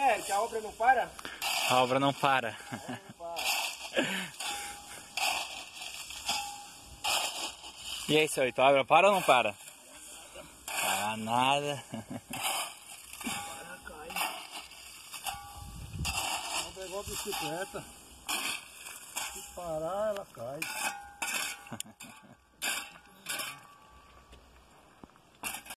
A obra não para? A obra não para. Não para. E é aí, seu Ito, a obra para ou não para? Para nada. Para, cai. Vamos pegar a bicicleta.